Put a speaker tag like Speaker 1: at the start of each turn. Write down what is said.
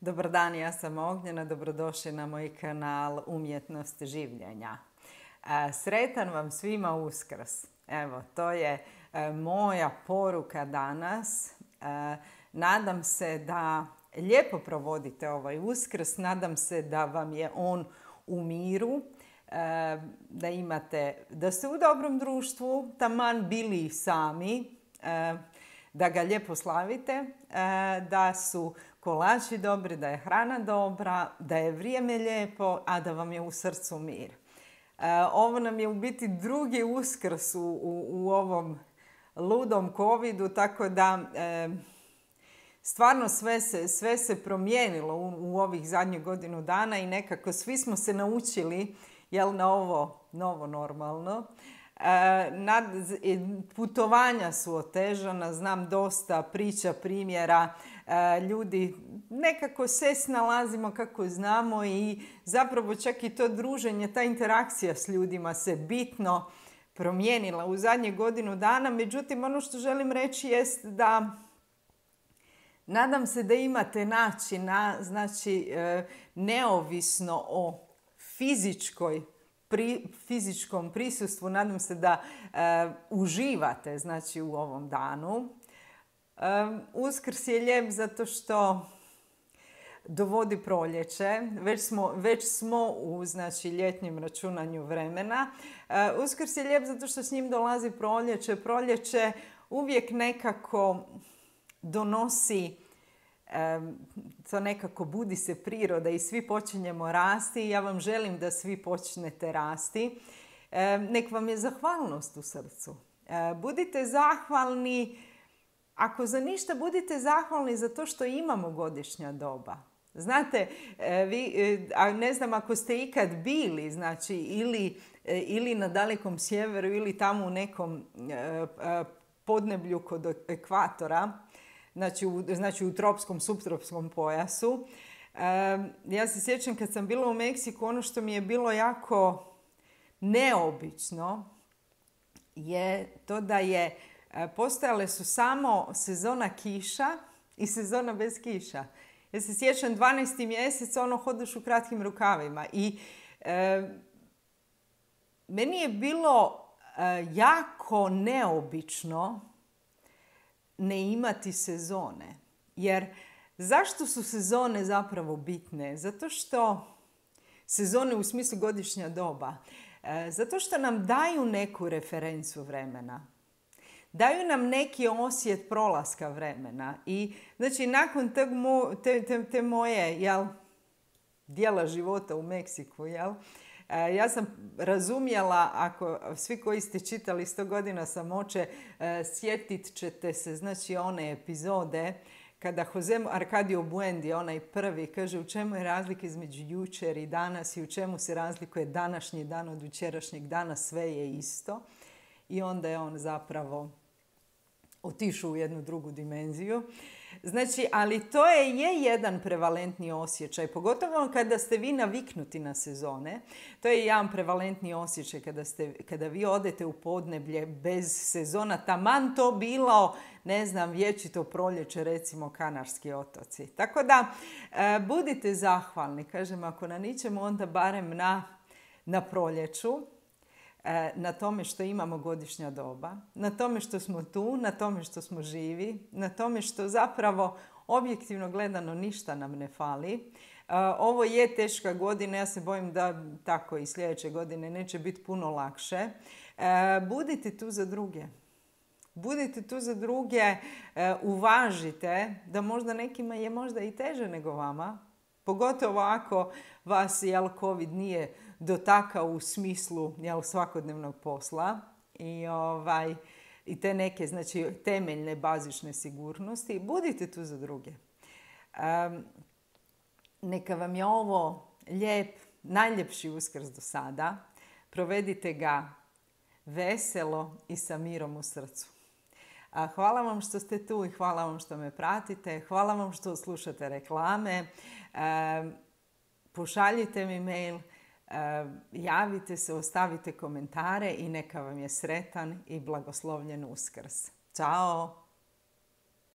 Speaker 1: Dobar dan, ja sam Ognjena, dobrodošli na moj kanal Umjetnost življenja. E, sretan vam svima uskrs. Evo, to je e, moja poruka danas. E, nadam se da lijepo provodite ovaj uskrs, nadam se da vam je on u miru, da imate, da ste u dobrom društvu, taman bili sami, da ga lijepo slavite, da su kolači dobri, da je hrana dobra, da je vrijeme lijepo, a da vam je u srcu mir. Ovo nam je u biti drugi uskrs u, u, ovom ludom covidu, tako da stvarno sve se, sve se promijenilo u, u ovih zadnjih godinu dana i nekako svi smo se naučili jel, na ovo novo normalno. Putovanja su otežana, znam dosta priča, primjera, ljudi nekako se snalazimo kako znamo i zapravo čak i to druženje, ta interakcija s ljudima se bitno promijenila u zadnje godinu dana. Međutim, ono što želim reći jest da nadam se da imate načina, znači e, neovisno o fizičkoj pri, fizičkom prisustvu. Nadam se da e, uživate znači, u ovom danu. E, uskrs je lijep zato što dovodi proljeće. Već smo, već smo u znači, ljetnjem računanju vremena. E, uskrs je lijep zato što s njim dolazi proljeće. Proljeće uvijek nekako donosi to nekako budi se priroda i svi počinjemo rasti. Ja vam želim da svi počnete rasti. Nek vam je zahvalnost u srcu. Budite zahvalni, ako za ništa budite zahvalni za to što imamo godišnja doba. Znate, e, vi, e, ne znam ako ste ikad bili, znači ili, e, ili na dalekom sjeveru ili tamo u nekom podneblju kod ekvatora, znači u, znači u tropskom, subtropskom pojasu. ja se sjećam kad sam bila u Meksiku, ono što mi je bilo jako neobično je to da je postojale su samo sezona kiša i sezona bez kiša. Ja se sjećam 12. mjesec, ono hodaš u kratkim rukavima i meni je bilo jako neobično ne imati sezone. Jer zašto su sezone zapravo bitne? Zato što sezone u smislu godišnja doba. E, zato što nam daju neku referencu vremena. Daju nam neki osjet prolaska vremena. I znači nakon te, te, te moje jel, dijela života u Meksiku, jel, ja sam razumjela, ako svi koji ste čitali 100 godina samoće, e, sjetit ćete se, znači one epizode kada Jose Arcadio Buendi, onaj prvi, kaže u čemu je razlika između jučer i danas i u čemu se razlikuje današnji dan od jučerašnjeg dana, sve je isto. I onda je on zapravo otišao u jednu drugu dimenziju. Znači, ali to je, je jedan prevalentni osjećaj, pogotovo kada ste vi naviknuti na sezone. To je jedan prevalentni osjećaj kada, ste, kada vi odete u podneblje bez sezona, taman to bilo, ne znam, vječito proljeće, recimo Kanarski otoci. Tako da, e, budite zahvalni, kažem, ako na ničemu, onda barem na, na proljeću na tome što imamo godišnja doba, na tome što smo tu, na tome što smo živi, na tome što zapravo objektivno gledano ništa nam ne fali. E, ovo je teška godina, ja se bojim da tako i sljedeće godine neće biti puno lakše. E, budite tu za druge. Budite tu za druge, uvažite da možda nekima je možda i teže nego vama. Pogotovo ako vas jel, COVID nije dotakao u smislu jel, svakodnevnog posla i, ovaj, i te neke znači, temeljne bazične sigurnosti. Budite tu za druge. neka vam je ovo lijep, najljepši uskrs do sada. Provedite ga veselo i sa mirom u srcu. Hvala vam što ste tu i hvala vam što me pratite. Hvala vam što slušate reklame. Pošaljite mi mail javite se, ostavite komentare i neka vam je sretan i blagoslovljen uskrs. Ćao!